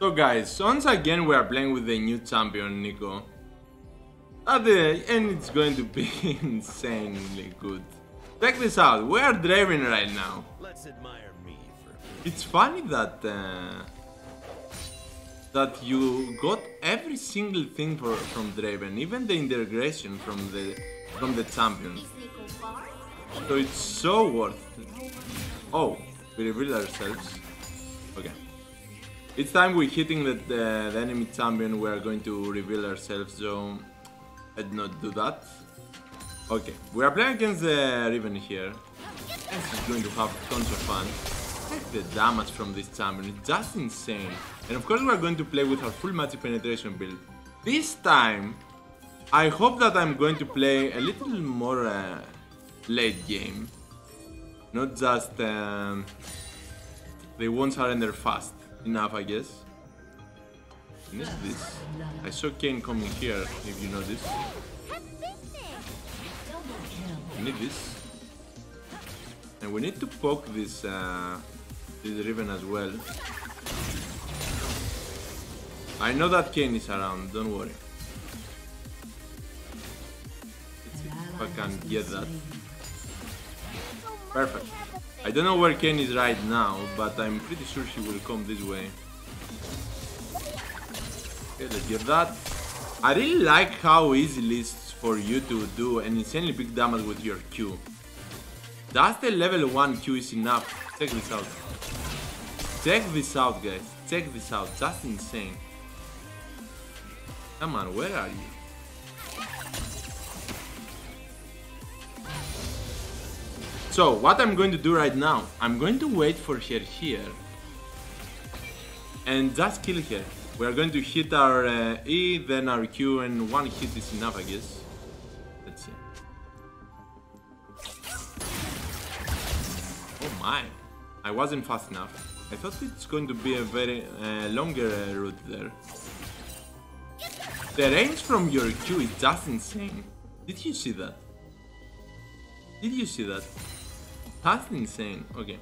So guys, once again we are playing with the new champion Neeko. At the end it's going to be insanely good. Check this out, we are Draven right now. Let's admire me for It's funny that uh, that you got every single thing for, from Draven, even the integration from the from the champion. So it's so worth it. Oh, we reveal ourselves. Okay. Each time we're hitting the, the, the enemy champion, we are going to reveal ourselves, so I did not do that. Okay, we are playing against the Riven here. This is going to have tons of fun. Check the damage from this champion, it's just insane. And of course we are going to play with our full magic penetration build. This time, I hope that I'm going to play a little more uh, late game. Not just um, they won't surrender fast enough, I guess. Need this. I saw Kayn coming here, if you know this. I need this. And we need to poke this, uh, this Riven as well. I know that Kayn is around, don't worry. If I can get that. Perfect. I don't know where Kayn is right now, but I'm pretty sure he will come this way. Okay, let's get that. I really like how easy it is for you to do an insanely big damage with your Q. Just the level 1 Q is enough. Check this out. Check this out, guys. Check this out. that's insane. Come on, where are you? So, what I'm going to do right now, I'm going to wait for her here and just kill her. We are going to hit our uh, E, then our Q, and one hit is enough, I guess. Let's see. Oh my, I wasn't fast enough. I thought it's going to be a very uh, longer uh, route there. The range from your Q is just insane. Did you see that? Did you see that? That's insane. Okay,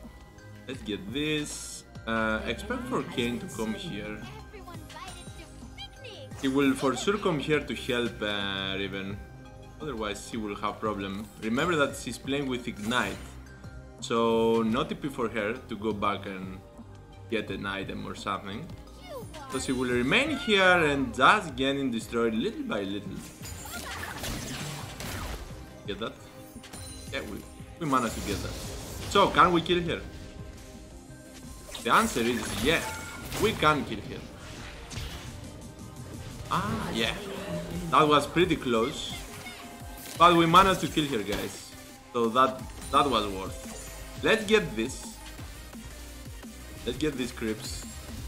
let's get this. Uh, expect for Kayn to come here. He will for sure come here to help uh, Riven. Otherwise, he will have problem. Remember that she's playing with Ignite, so no TP for her to go back and get an item or something. So she will remain here and just getting destroyed little by little. Get that? Yeah, we, we managed to get that. So, can we kill her? The answer is yes, we can kill her. Ah, yeah. That was pretty close. But we managed to kill her, guys. So that that was worth. Let's get this. Let's get these creeps.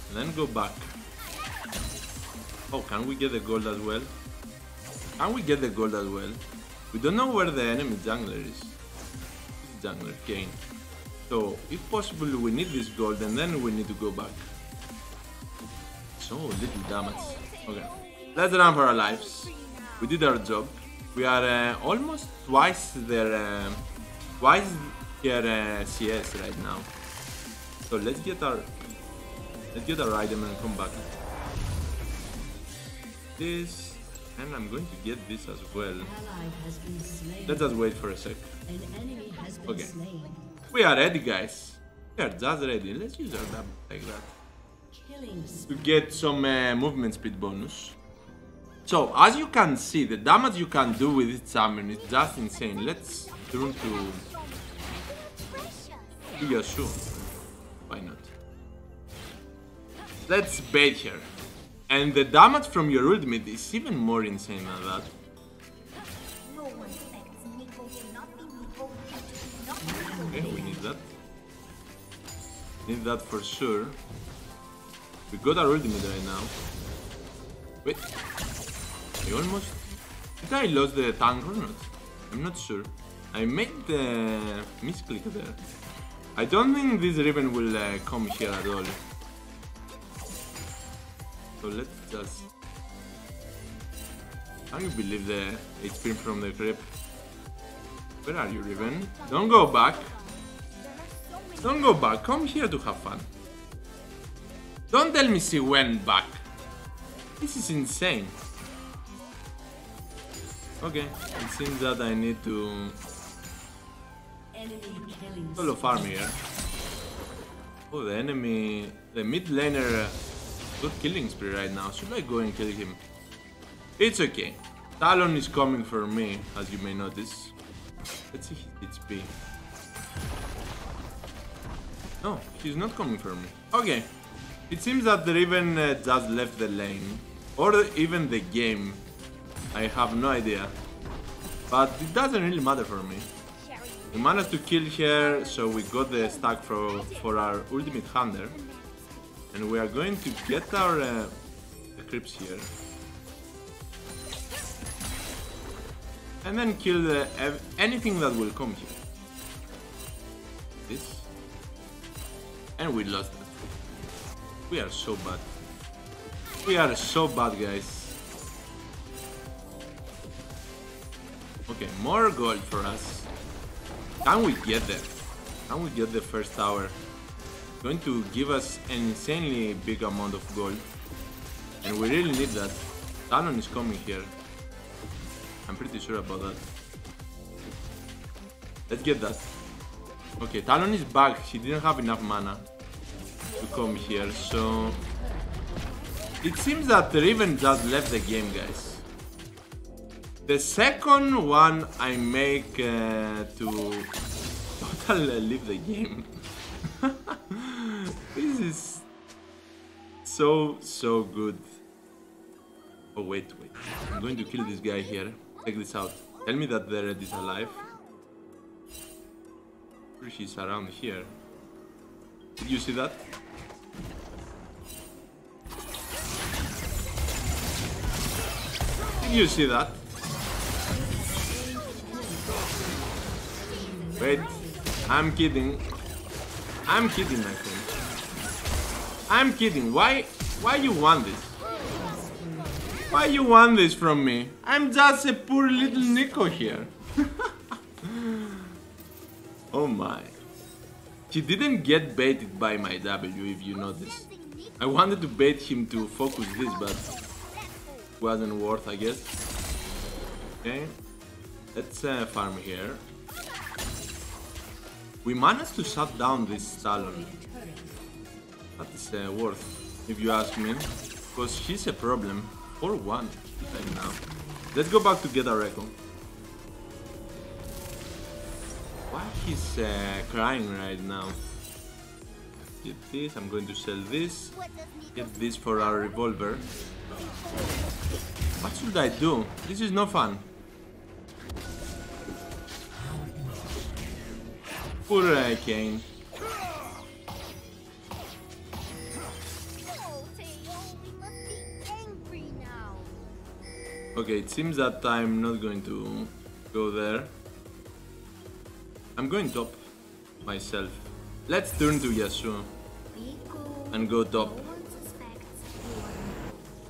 And then go back. Oh, can we get the gold as well? Can we get the gold as well? We don't know where the enemy jungler is. Jungler, Kayn. So, if possible, we need this gold and then we need to go back. So little damage. Okay. Let's run for our lives. We did our job. We are uh, almost twice their... Uh, twice their uh, CS right now. So let's get our... Let's get our item and come back. This... And I'm going to get this as well. Let's just wait for a sec. Okay. We are ready, guys. We are just ready. Let's use our dab like that. To get some uh, movement speed bonus. So, as you can see, the damage you can do with this summon is just insane. Let's turn to... to Yasuo. Why not? Let's bait her. And the damage from your ultimate is even more insane than that. That. Need that for sure. We got our ultimate right now. Wait. I almost... Did I lose the tank or not? I'm not sure. I made the misclick there. I don't think this Riven will uh, come here at all. So let's just... Can you believe the HP from the creep? Where are you, Riven? Don't go back. Don't go back. Come here to have fun. Don't tell me she went back. This is insane. Okay, it seems that I need to solo farm here. Oh, the enemy, the mid laner, uh, got killing spree right now. Should I go and kill him? It's okay. Talon is coming for me, as you may notice. Let's see his HP. No, he's not coming for me. Okay. It seems that Riven uh, just left the lane. Or even the game. I have no idea. But it doesn't really matter for me. We managed to kill her, so we got the stack for, for our ultimate hunter. And we are going to get our uh, here. And then kill the, anything that will come here. This. And we lost it. We are so bad. We are so bad, guys. Okay, more gold for us. Can we get there? Can we get the first tower? Going to give us an insanely big amount of gold. And we really need that. Talon is coming here. I'm pretty sure about that. Let's get that. Okay, Talon is back. He didn't have enough mana to come here, so... It seems that Riven just left the game, guys. The second one I make uh, to totally leave the game. this is so, so good. Oh, wait, wait. I'm going to kill this guy here. Check this out. Tell me that the red is alive. She's around here. Did you see that? Did you see that? Wait, I'm kidding. I'm kidding, my friend. I'm kidding. Why, why you want this? Why you want this from me? I'm just a poor little Neeko here. Oh my. He didn't get baited by my W if you notice. I wanted to bait him to focus this, but wasn't worth, I guess. Okay, let's uh, farm here. We managed to shut down this Talon. That is uh, worth, if you ask me. Because he's a problem. 4-1 right now. Let's go back to get a Echo. Why he's uh, crying right now? Get this, I'm going to sell this. Get this for our revolver. What should I do? This is no fun. Poor Kayn. Okay, it seems that I'm not going to go there. I'm going top myself. Let's turn to Yasuo and go top.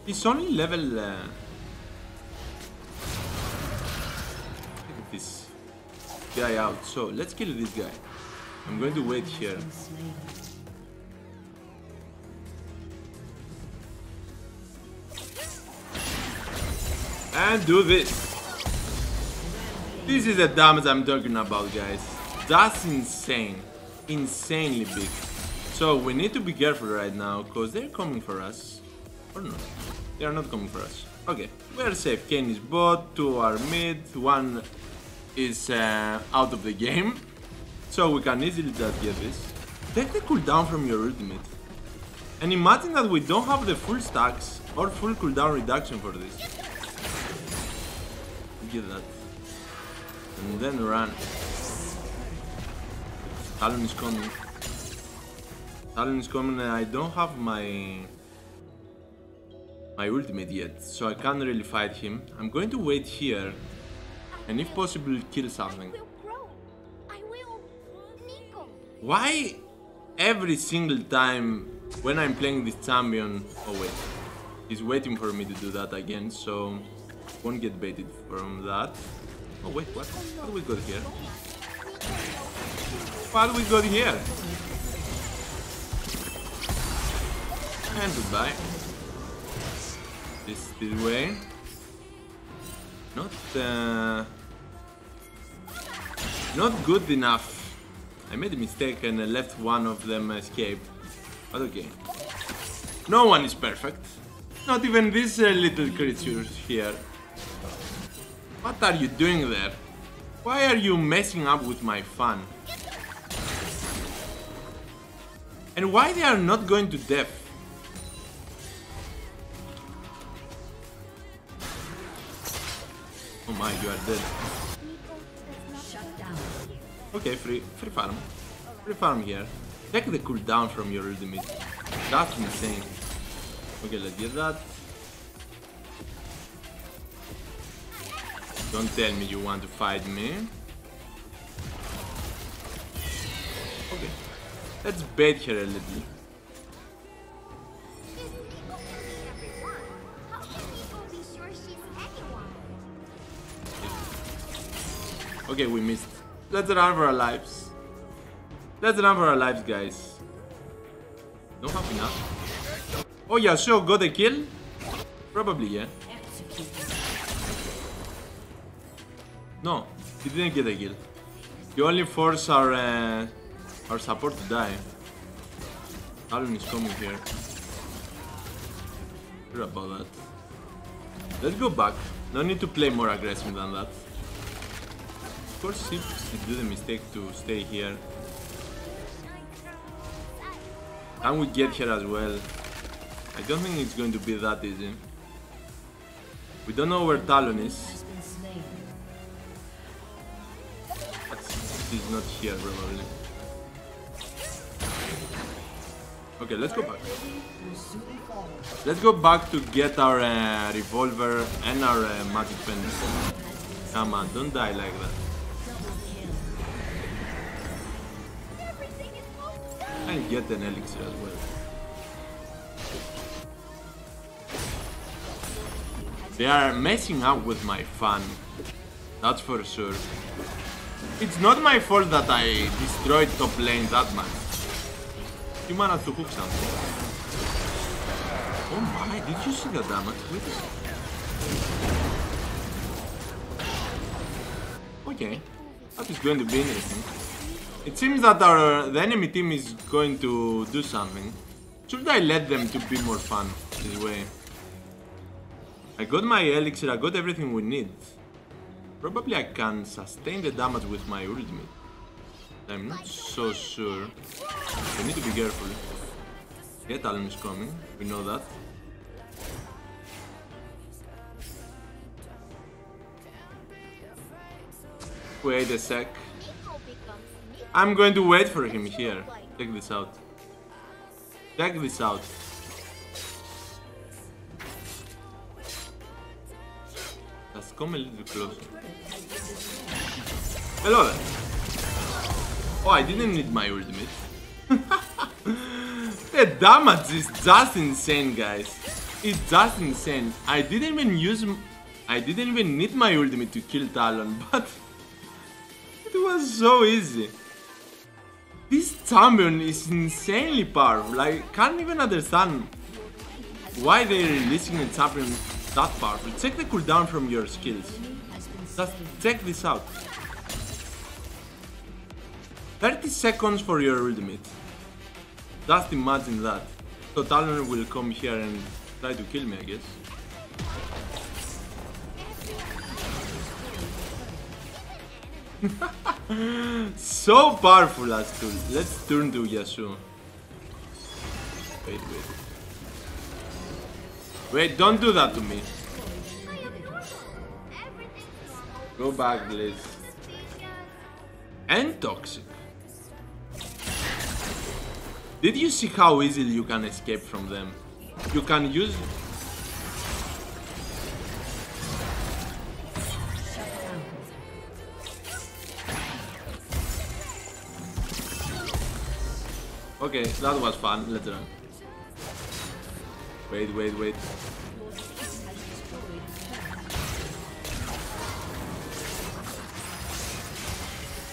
He's only level... Uh... this guy out. So let's kill this guy. I'm going to wait here. And do this. This is the damage I'm talking about, guys. That's insane. Insanely big. So we need to be careful right now, because they're coming for us. Or not. They are not coming for us. Okay, we are safe. Kayn is bot, two are mid, one is uh, out of the game. So we can easily just get this. Take the cooldown from your ultimate. And imagine that we don't have the full stacks or full cooldown reduction for this. Get that. And then run. Talon is coming. Talon is coming and I don't have my my ultimate yet, so I can't really fight him. I'm going to wait here and if possible kill something. Why every single time when I'm playing this champion... Oh wait, he's waiting for me to do that again, so won't get baited from that. Oh wait, what? What do we got here? What do we got here? And goodbye. This this way. Not uh, not good enough. I made a mistake and I left one of them escape. But okay. No one is perfect. Not even these uh, little creatures here. What are you doing there? Why are you messing up with my fun? And why they are not going to death? Oh my, you are dead. Okay, free, free farm. Free farm here. Check the cooldown from your ultimate. That's insane. Okay, let's get that. Don't tell me you want to fight me. Okay. Let's bait her a little. Okay, we missed. Let's run for our lives. Let's run for our lives, guys. Don't have enough. Oh yeah, sure, got a kill? Probably, yeah. No, he didn't get a kill. He only forced our uh, our support to die. Talon is coming here. Sure about that. Let's go back. No need to play more aggressive than that. Of course, if he do the mistake to stay here. And we get here as well. I don't think it's going to be that easy. We don't know where Talon is. He's not here probably. Okay, let's go back. Let's go back to get our uh, revolver and our uh, magic pen. Come on, don't die like that. And get an elixir as well. They are messing up with my fun. That's for sure. It's not my fault that I destroyed top lane that much. You managed to hook something. Oh my, did you see the damage? Wait. Okay, that is going to be interesting. It seems that our the enemy team is going to do something. Should I let them to be more fun this way? I got my elixir, I got everything we need. Probably I can sustain the damage with my ultimate. I'm not so sure. We need to be careful. Yeah, is coming. We know that. Wait a sec. I'm going to wait for him here. Check this out. Check this out. Let's come a little closer. Hello there. Oh, I didn't need my ultimate. the damage is just insane, guys. It's just insane. I didn't even use... I didn't even need my ultimate to kill Talon, but... It was so easy. This champion is insanely powerful. I can't even understand why they're releasing a champion that powerful. Check the cooldown from your skills. Just check this out. 30 seconds for your ultimate. Just imagine that. So Talon will come here and try to kill me, I guess. so powerful as. Let's turn to Yasuo. Wait, wait. Wait, don't do that to me. Go back, please. And toxic. Did you see how easily you can escape from them? You can use... Okay, that was fun. Let's run. Wait, wait, wait.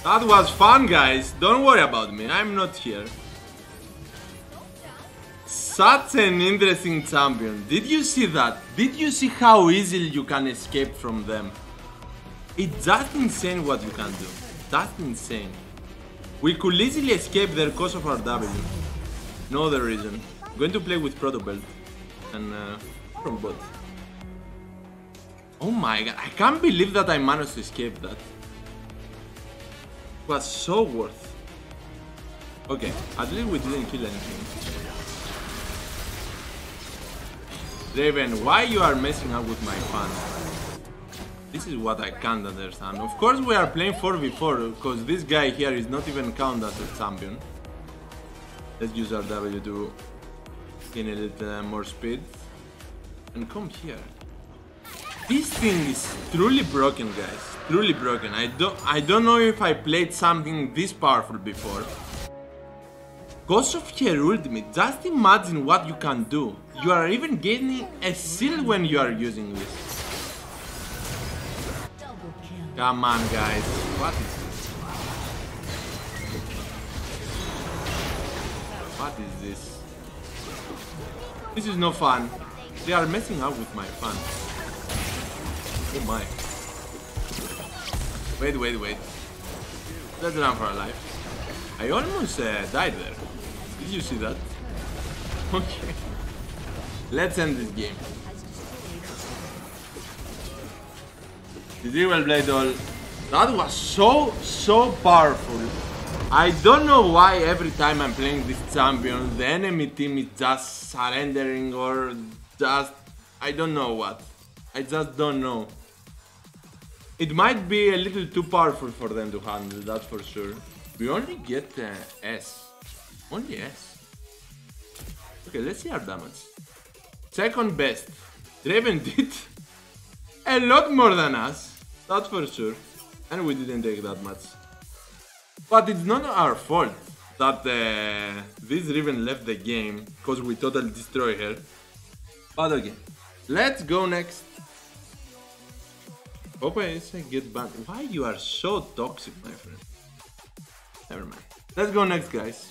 That was fun, guys. Don't worry about me. I'm not here. Such an interesting champion. Did you see that? Did you see how easily you can escape from them? It's just insane what you can do. That's insane. We could easily escape their cause of RW. No other reason. I'm going to play with Proto Belt and uh, from bot. Oh my god, I can't believe that I managed to escape that. It was so worth. Okay, at least we didn't kill anything. Draven, why you are messing up with my fans? This is what I can't understand. Of course we are playing 4v4, because this guy here is not even counted as a champion. Let's use our W to gain a little uh, more speed. And come here. This thing is truly broken, guys. Truly broken. I don't I don't know if I played something this powerful before. Ghost of her me, just imagine what you can do. You are even gaining a shield when you are using this. Come on guys, what is this? What is this? This is no fun. They are messing up with my fun. Oh my. Wait, wait, wait. Let's run for our life. I almost uh, died there. Did you see that? Okay. Let's end this game. The Dual Blade All. That was so, so powerful. I don't know why every time I'm playing this champion, the enemy team is just surrendering or just... I don't know what. I just don't know. It might be a little too powerful for them to handle, that's for sure. We only get uh, S. Only S. Okay, let's see our damage. Second best. Draven did a lot more than us, that's for sure. And we didn't take that much. But it's not our fault that uh, this Riven left the game, because we totally destroyed her. But okay, let's go next. Hope say get banned. Why you are so toxic, my friend? Never mind. Let's go next, guys.